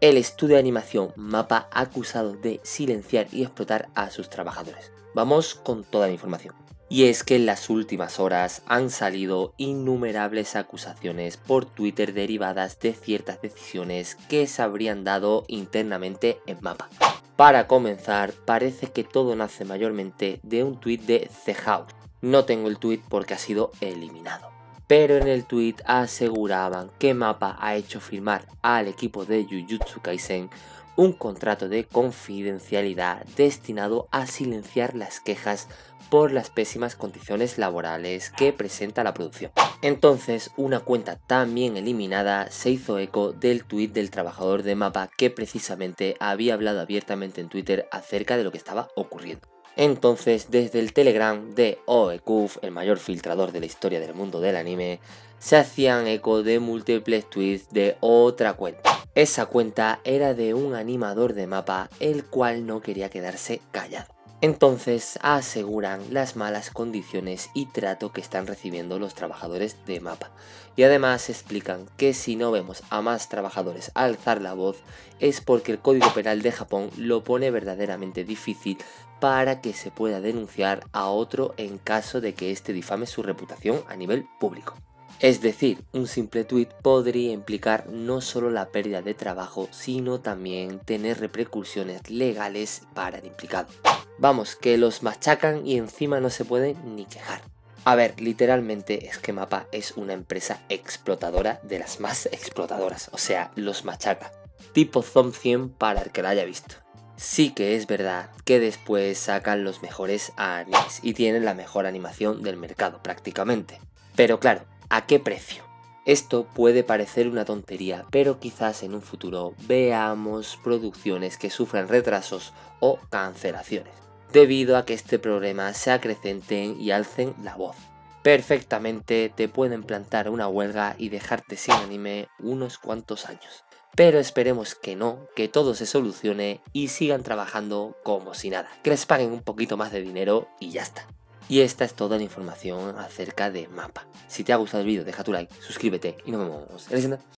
El estudio de animación Mapa acusado de silenciar y explotar a sus trabajadores. Vamos con toda la información. Y es que en las últimas horas han salido innumerables acusaciones por Twitter derivadas de ciertas decisiones que se habrían dado internamente en Mapa. Para comenzar, parece que todo nace mayormente de un tweet de The House. No tengo el tweet porque ha sido eliminado. Pero en el tweet aseguraban que Mapa ha hecho firmar al equipo de Jujutsu Kaisen un contrato de confidencialidad destinado a silenciar las quejas por las pésimas condiciones laborales que presenta la producción. Entonces, una cuenta también eliminada se hizo eco del tuit del trabajador de Mapa que precisamente había hablado abiertamente en Twitter acerca de lo que estaba ocurriendo. Entonces, desde el Telegram de Oekuf, el mayor filtrador de la historia del mundo del anime, se hacían eco de múltiples tweets de otra cuenta. Esa cuenta era de un animador de mapa el cual no quería quedarse callado. Entonces aseguran las malas condiciones y trato que están recibiendo los trabajadores de mapa. Y además explican que si no vemos a más trabajadores alzar la voz es porque el Código Penal de Japón lo pone verdaderamente difícil para que se pueda denunciar a otro en caso de que éste difame su reputación a nivel público. Es decir, un simple tweet podría implicar no solo la pérdida de trabajo, sino también tener repercusiones legales para el implicado. Vamos, que los machacan y encima no se pueden ni quejar. A ver, literalmente es que Mapa es una empresa explotadora de las más explotadoras, o sea, los machaca. Tipo Zom 100 para el que la haya visto. Sí que es verdad que después sacan los mejores animes y tienen la mejor animación del mercado prácticamente. Pero claro, ¿A qué precio? Esto puede parecer una tontería, pero quizás en un futuro veamos producciones que sufran retrasos o cancelaciones, debido a que este problema se acrecenten y alcen la voz. Perfectamente te pueden plantar una huelga y dejarte sin anime unos cuantos años. Pero esperemos que no, que todo se solucione y sigan trabajando como si nada, que les paguen un poquito más de dinero y ya está. Y esta es toda la información acerca de Mapa. Si te ha gustado el vídeo, deja tu like, suscríbete y nos vemos en la.